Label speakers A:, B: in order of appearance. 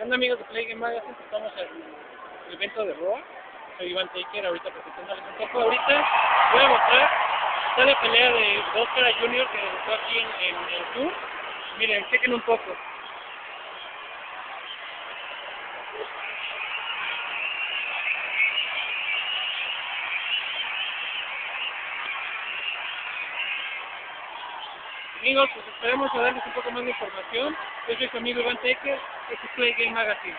A: ¿Qué onda amigos de Play Game Magazine? Estamos en el evento de Roa. Soy Iván Taker, ahorita presentándoles un poco. Ahorita voy a mostrar está la pelea de dos caras Junior que debutó aquí en, en el tour. Miren, chequen un poco. Amigos, pues esperemos a darles un poco más de información. Yo soy su amigo Iván Taker, este es Play Game Magazine.